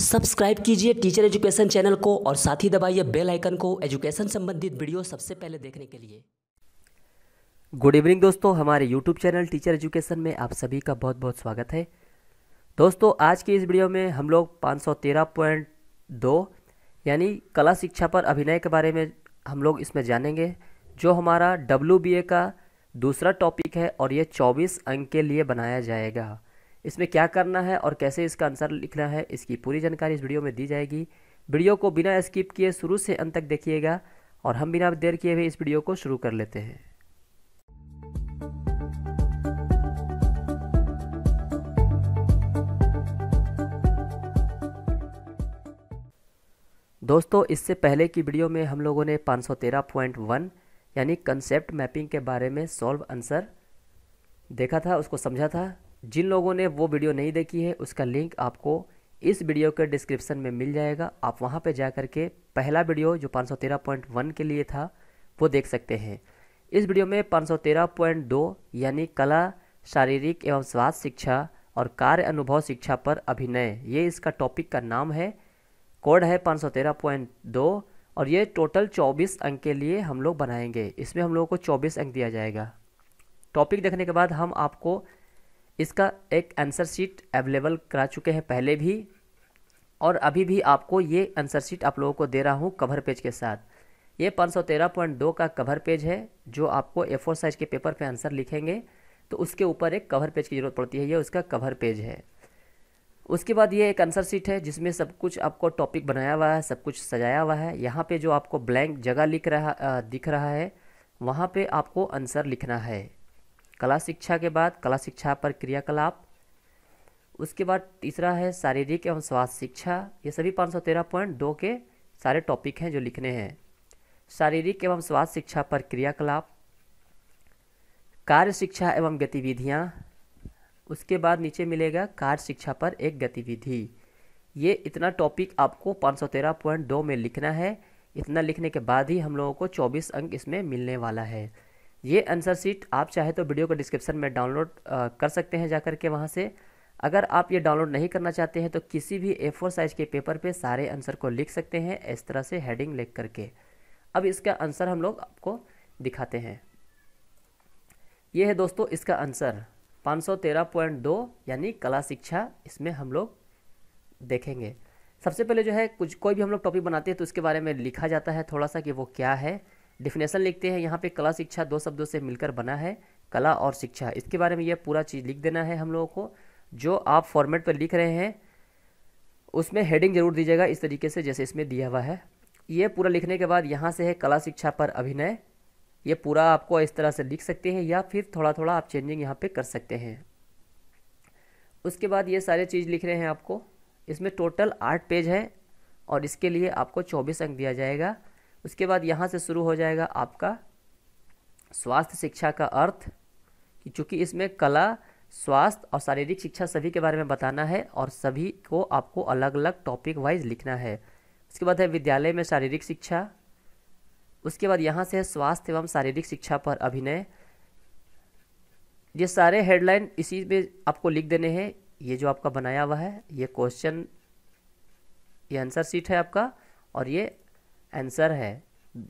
Subscribe कीजिए teacher education channel को और साथ ही दबाइए बेल आइकन को एजुकेशन संबंधित वीडियो सबसे पहले देखने के लिए। गुड इवनिंग दोस्तों, हमारे यूट्यूब चैनल टीचर एजुकेशन में आप सभी का बहुत बहुत स्वागत है। दोस्तों, आज की इस वीडियो में हम लोग 513.2 यानी कला शिक्षा पर अभिनय के बारे में हम लोग इसमें जानेंगे, जो हमारा WBA का दूसरा टॉपिक है और ये 24 अंक के लिए बनाया जाएगा। इसमें क्या करना है और कैसे इसका आंसर लिखना है, इसकी पूरी जानकारी इस वीडियो में दी जाएगी। वीडियो को बिना स्किप किए शुरू से अंत तक देखिएगा और हम बिना देर किए हुए इस वीडियो को शुरू कर लेते हैं। दोस्तों, इससे पहले की वीडियो में हम लोगों ने 513.1 यानी कंसेप्ट मैपिंग के बारे में सॉल्व आंसर देखा था, उसको समझा था। जिन लोगों ने वो वीडियो नहीं देखी है, उसका लिंक आपको इस वीडियो के डिस्क्रिप्शन में मिल जाएगा। आप वहाँ पे जा कर के पहला वीडियो जो 513.1 के लिए था, वो देख सकते हैं। इस वीडियो में 513.2 यानी कला, शारीरिक एवं स्वास्थ्य शिक्षा और कार्य अनुभव शिक्षा पर अभिनय। ये इसका टॉपिक का नाम है। कोड है 513.2 और ये टोटल 24 अंक के लिए हम लोग बनाएँगे। इसमें हम लोगों को 24 अंक दिया जाएगा। टॉपिक देखने के बाद हम आपको इसका एक आंसर शीट अवेलेबल करा चुके हैं पहले भी। और अभी भी आपको ये आंसर शीट आप लोगों को दे रहा हूँ कवर पेज के साथ। ये 513.2 का कवर पेज है, जो आपको ए फोर साइज़ के पेपर पे आंसर लिखेंगे। तो उसके ऊपर एक कवर पेज की ज़रूरत पड़ती है, ये उसका कवर पेज है। उसके बाद ये एक आंसर शीट है, जिसमें सब कुछ आपको टॉपिक बनाया हुआ है, सब कुछ सजाया हुआ है। यहाँ पे जो आपको ब्लैंक जगह लिख रहा दिख रहा है, वहाँ पे आपको आंसर लिखना है। कला शिक्षा के बाद कला शिक्षा पर क्रियाकलाप। उसके बाद तीसरा है शारीरिक एवं स्वास्थ्य शिक्षा। ये सभी 513.2 के सारे टॉपिक हैं जो लिखने हैं। शारीरिक एवं स्वास्थ्य शिक्षा पर क्रियाकलाप। कार्य शिक्षा एवं गतिविधियाँ। उसके बाद नीचे मिलेगा कार्य शिक्षा पर एक गतिविधि। ये इतना टॉपिक आपको 513.2 में लिखना है। इतना लिखने के बाद ही हम लोगों को 24 अंक इसमें मिलने वाला है। ये आंसर सीट आप चाहे तो वीडियो को डिस्क्रिप्शन में डाउनलोड कर सकते हैं जाकर के वहाँ से। अगर आप ये डाउनलोड नहीं करना चाहते हैं तो किसी भी ए फोर साइज़ के पेपर पे सारे आंसर को लिख सकते हैं इस तरह से हेडिंग लिख करके। अब इसका आंसर हम लोग आपको दिखाते हैं। ये है दोस्तों इसका आंसर 513.2 यानी कला शिक्षा इसमें हम लोग देखेंगे। सबसे पहले जो है कुछ कोई भी हम लोग टॉपिक बनाते हैं तो उसके बारे में लिखा जाता है थोड़ा सा कि वो क्या है। डिफिनेशन लिखते हैं, यहाँ पे कला, शिक्षा दो शब्दों से मिलकर बना है, कला और शिक्षा। इसके बारे में यह पूरा चीज़ लिख देना है हम लोगों को। जो आप फॉर्मेट पर लिख रहे हैं, उसमें हेडिंग ज़रूर दीजिएगा इस तरीके से, जैसे इसमें दिया हुआ है। ये पूरा लिखने के बाद यहाँ से है कला, शिक्षा पर अभिनय। ये पूरा आपको इस तरह से लिख सकते हैं, या फिर थोड़ा थोड़ा आप चेंजिंग यहाँ पे कर सकते हैं। उसके बाद ये सारे चीज़ लिख रहे हैं आपको। इसमें टोटल आठ पेज है, और इसके लिए आपको चौबीस अंक दिया जाएगा। उसके बाद यहाँ से शुरू हो जाएगा आपका स्वास्थ्य शिक्षा का अर्थ, कि चूँकि इसमें कला, स्वास्थ्य और शारीरिक शिक्षा सभी के बारे में बताना है और सभी को आपको अलग अलग टॉपिक वाइज लिखना है। उसके बाद है विद्यालय में शारीरिक शिक्षा। उसके बाद यहाँ से है स्वास्थ्य एवं शारीरिक शिक्षा पर अभिनय। ये सारे हेडलाइन इसी में आपको लिख देने हैं। ये जो आपका बनाया हुआ है, ये क्वेश्चन ये आंसर सीट है आपका और ये आंसर है।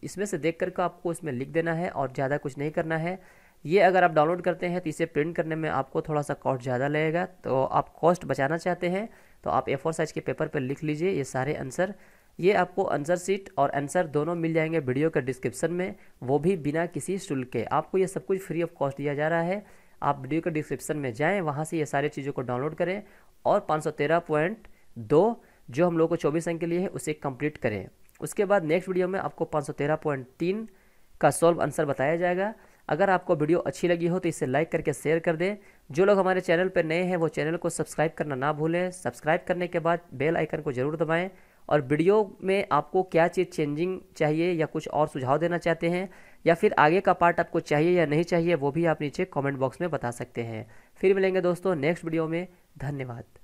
इसमें से देख करके आपको इसमें लिख देना है और ज़्यादा कुछ नहीं करना है। ये अगर आप डाउनलोड करते हैं तो इसे प्रिंट करने में आपको थोड़ा सा कॉस्ट ज़्यादा लगेगा। तो आप कॉस्ट बचाना चाहते हैं तो आप ए फोर साइज़ के पेपर पर लिख लीजिए ये सारे आंसर ये आपको आंसर सीट और आंसर दोनों मिल जाएँगे वीडियो के डिस्क्रिप्शन में। वो भी बिना किसी शुल्क के। आपको ये सब कुछ फ्री ऑफ़ कॉस्ट दिया जा रहा है। आप वीडियो के डिस्क्रिप्शन में जाएँ, वहाँ से ये सारी चीज़ों को डाउनलोड करें और पाँच जो हम लोग को चौबीस अंक के लिए है, उसे कंप्लीट करें। उसके बाद नेक्स्ट वीडियो में आपको 513.3 का सॉल्व आंसर बताया जाएगा। अगर आपको वीडियो अच्छी लगी हो तो इसे लाइक करके शेयर कर दें। जो लोग हमारे चैनल पर नए हैं, वो चैनल को सब्सक्राइब करना ना भूलें। सब्सक्राइब करने के बाद बेल आइकन को ज़रूर दबाएँ। और वीडियो में आपको क्या चीज़ चेंजिंग चाहिए या कुछ और सुझाव देना चाहते हैं, या फिर आगे का पार्ट आपको चाहिए या नहीं चाहिए, वो भी आप नीचे कमेंट बॉक्स में बता सकते हैं। फिर मिलेंगे दोस्तों नेक्स्ट वीडियो में। धन्यवाद।